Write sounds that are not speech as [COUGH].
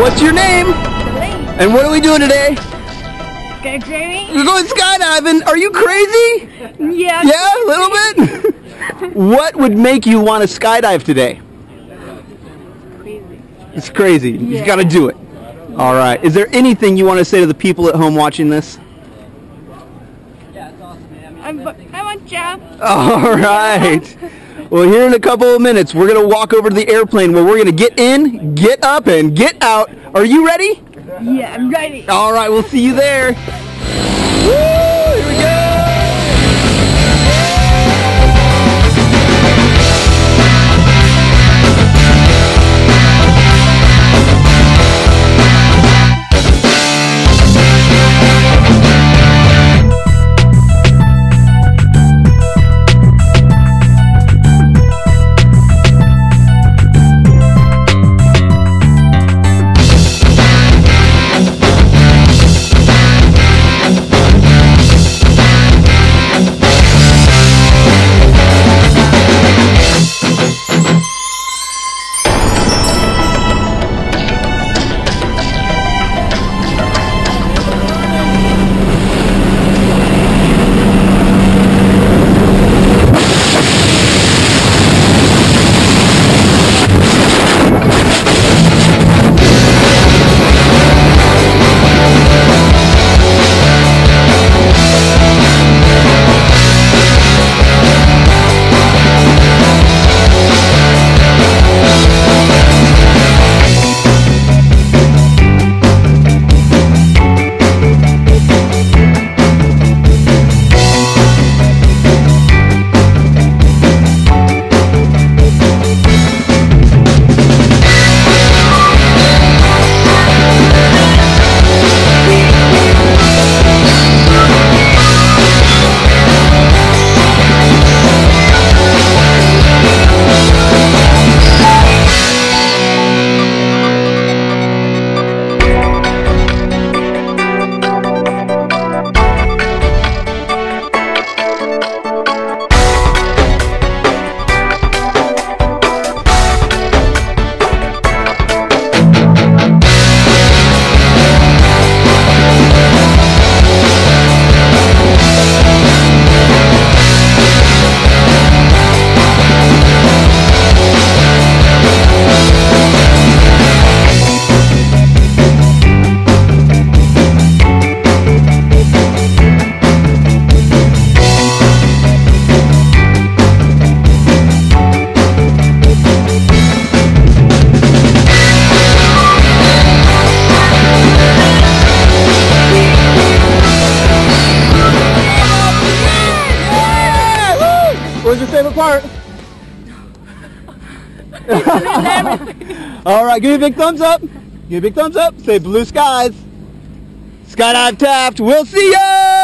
what's your name? Elaine. And what are we doing today? Skydiving? We're going skydiving. Are you crazy? Yeah. Yeah, a little bit. what would make you want to skydive today? Crazy. It's crazy. You Yeah. got to do it. All right. Is there anything you want to say to the people at home watching this? Yeah, it's awesome, man. I'm, I want job. All right. [LAUGHS] Well, here in a couple of minutes, we're going to walk over to the airplane where we're going to get in, get up, and get out. Are you ready? Yeah, I'm ready. All right. We'll see you there. Woo! Your favorite part? [LAUGHS] All right, give me a big thumbs up. Give me a big thumbs up. Say blue skies. Skydive Taft. We'll see ya!